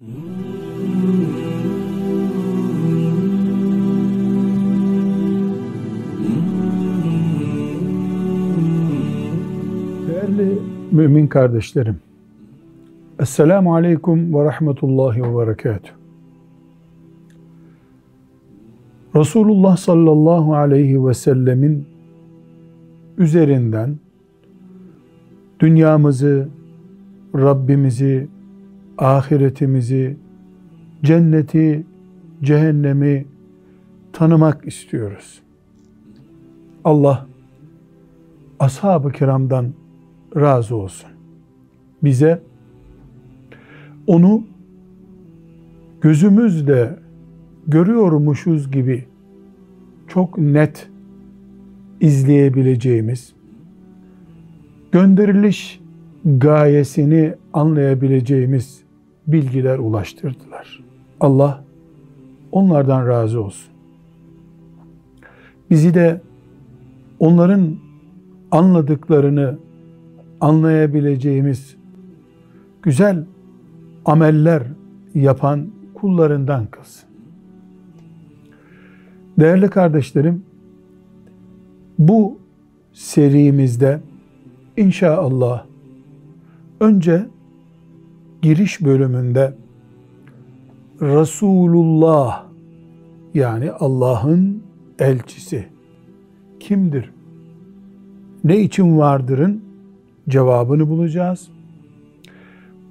Değerli mümin kardeşlerim, Esselamu Aleyküm ve Rahmetullahi ve Berekatuhu. Resulullah sallallahu aleyhi ve sellemin üzerinden dünyamızı, Rabbimizi, ahiretimizi, cenneti, cehennemi tanımak istiyoruz. Allah ashab-ı kiramdan razı olsun. Bize onu gözümüzle görüyormuşuz gibi çok net izleyebileceğimiz, gönderiliş gayesini anlayabileceğimiz bilgiler ulaştırdılar. Allah onlardan razı olsun. Bizi de onların anladıklarını anlayabileceğimiz güzel ameller yapan kullarından kılsın. Değerli kardeşlerim, bu serimizde inşallah önce giriş bölümünde Resulullah yani Allah'ın elçisi kimdir? Ne için vardırın cevabını bulacağız.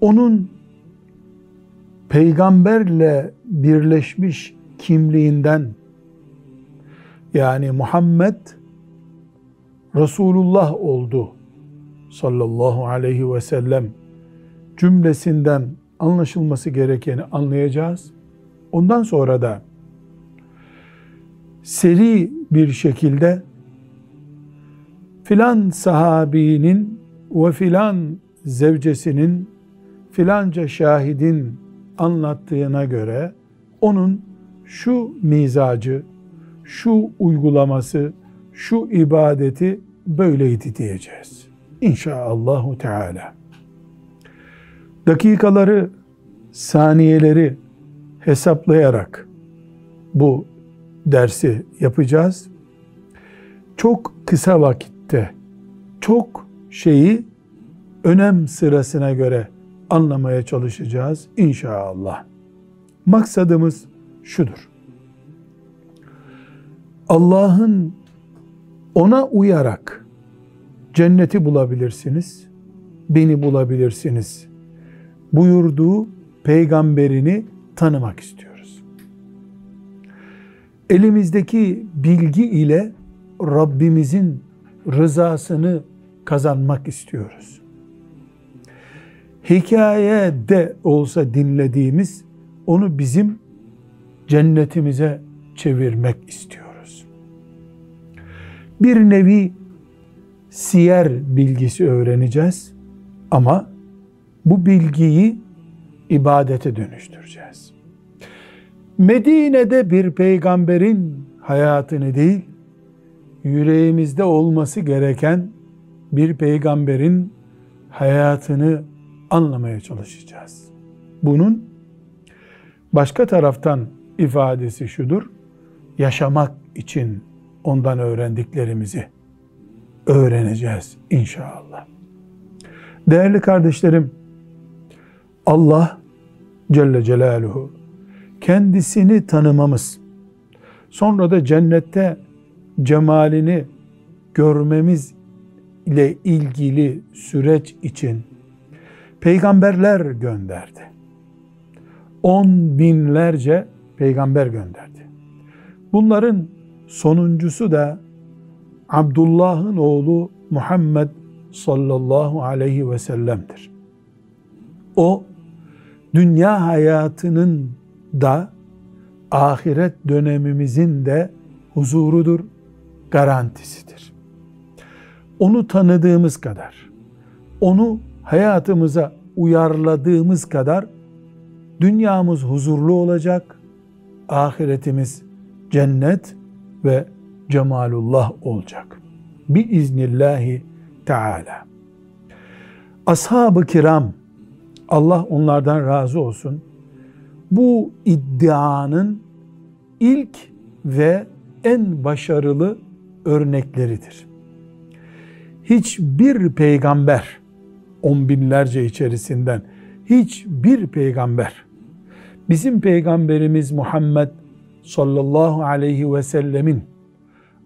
Onun peygamberle birleşmiş kimliğinden yani Muhammed Resulullah oldu sallallahu aleyhi ve sellem cümlesinden anlaşılması gerekeni anlayacağız. Ondan sonra da seri bir şekilde filan sahabinin ve filan zevcesinin filanca şahidin anlattığına göre onun şu mizacı, şu uygulaması, şu ibadeti böyleydi diyeceğiz. İnşaallahu Teala. Dakikaları, saniyeleri hesaplayarak bu dersi yapacağız. Çok kısa vakitte çok şeyi önem sırasına göre anlamaya çalışacağız inşallah. Maksadımız şudur. Allah'ın ona uyarak cenneti bulabilirsiniz, beni bulabilirsiniz buyurduğu peygamberini tanımak istiyoruz. Elimizdeki bilgi ile Rabbimizin rızasını kazanmak istiyoruz. Hikaye de olsa dinlediğimiz onu bizim cennetimize çevirmek istiyoruz. Bir nevi siyer bilgisi öğreneceğiz ama bu bilgiyi ibadete dönüştüreceğiz. Medine'de bir peygamberin hayatını değil, yüreğimizde olması gereken bir peygamberin hayatını anlamaya çalışacağız. Bunun başka taraftan ifadesi şudur. Yaşamak için ondan öğrendiklerimizi öğreneceğiz inşallah. Değerli kardeşlerim, Allah Celle Celaluhu kendisini tanımamız, sonra da cennette cemalini görmemiz ile ilgili süreç için peygamberler gönderdi. On binlerce peygamber gönderdi. Bunların sonuncusu da Abdullah'ın oğlu Muhammed sallallahu aleyhi ve sellem'dir. O dünya hayatının da ahiret dönemimizin de huzurudur, garantisidir. Onu tanıdığımız kadar, onu hayatımıza uyarladığımız kadar dünyamız huzurlu olacak, ahiretimiz cennet ve cemalullah olacak. Biiznillahi Teala. Ashab-ı kiram, Allah onlardan razı olsun, bu iddianın ilk ve en başarılı örnekleridir. Hiçbir peygamber, on binlerce içerisinden hiçbir peygamber, bizim peygamberimiz Muhammed sallallahu aleyhi ve sellemin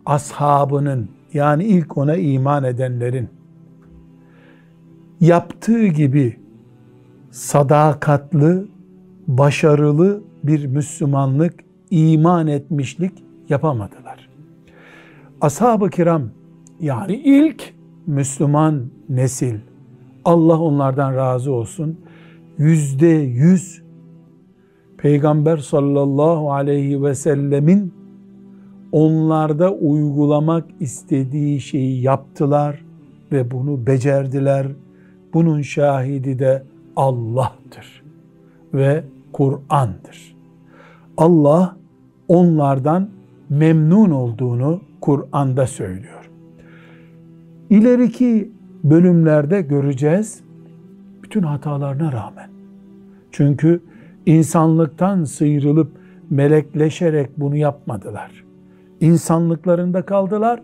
ashabının yani ilk ona iman edenlerin yaptığı gibi sadakatlı, başarılı bir Müslümanlık, iman etmişlik yapamadılar. Ashab-ı kiram yani ilk Müslüman nesil, Allah onlardan razı olsun, yüzde yüz Peygamber sallallahu aleyhi ve sellemin onlarda uygulamak istediği şeyi yaptılar ve bunu becerdiler. Bunun şahidi de Allah'tır ve Kur'an'dır. Allah onlardan memnun olduğunu Kur'an'da söylüyor. İleriki bölümlerde göreceğiz bütün hatalarına rağmen. Çünkü insanlıktan sıyrılıp melekleşerek bunu yapmadılar. İnsanlıklarında kaldılar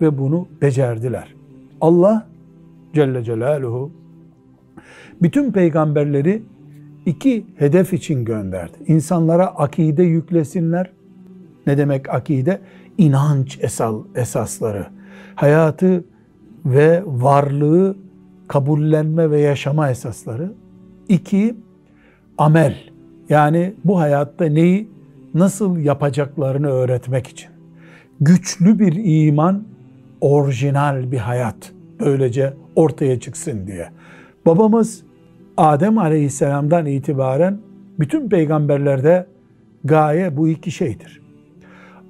ve bunu becerdiler. Allah Celle Celaluhu bütün peygamberleri iki hedef için gönderdi. İnsanlara akide yüklesinler. Ne demek akide? İnanç esal, esasları. Hayatı ve varlığı kabullenme ve yaşama esasları. İki, amel. Yani bu hayatta neyi nasıl yapacaklarını öğretmek için. Güçlü bir iman, orijinal bir hayat böylece ortaya çıksın diye. Babamız Adem Aleyhisselam'dan itibaren bütün peygamberlerde gaye bu iki şeydir.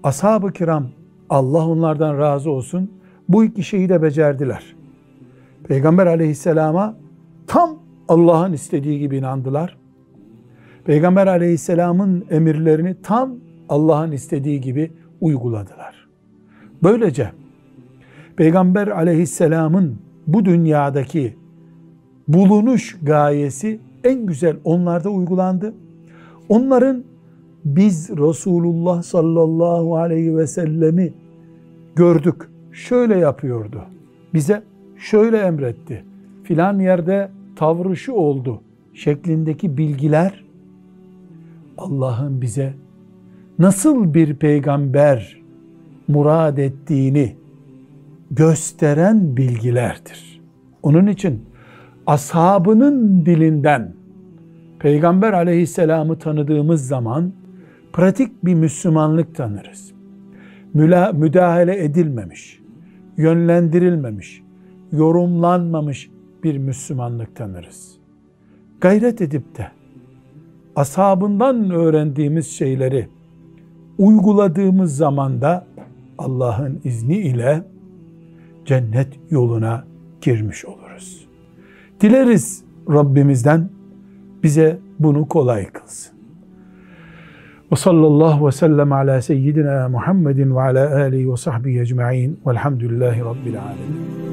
Ashab-ı kiram Allah onlardan razı olsun bu iki şeyi de becerdiler. Peygamber aleyhisselama tam Allah'ın istediği gibi inandılar. Peygamber aleyhisselamın emirlerini tam Allah'ın istediği gibi uyguladılar. Böylece Peygamber aleyhisselamın bu dünyadaki bulunuş gayesi en güzel onlarda uygulandı. Onların biz Resulullah sallallahu aleyhi ve sellemi gördük. Şöyle yapıyordu. Bize şöyle emretti. Filan yerde tavrı şu oldu şeklindeki bilgiler Allah'ın bize nasıl bir peygamber murad ettiğini gösteren bilgilerdir. Onun için ashabının dilinden Peygamber aleyhisselamı tanıdığımız zaman pratik bir Müslümanlık tanırız. Müla, müdahale edilmemiş, yönlendirilmemiş, yorumlanmamış bir Müslümanlık tanırız. Gayret edip de ashabından öğrendiğimiz şeyleri uyguladığımız zamanda Allah'ın izni ile cennet yoluna girmiş oluruz. Dileriz Rabbimizden bize bunu kolay kılsın. Ve sallallahu ve sellem ala seyyidina Muhammedin ve ala alihi ve sahbihi ecma'in velhamdülillahi rabbil alemin.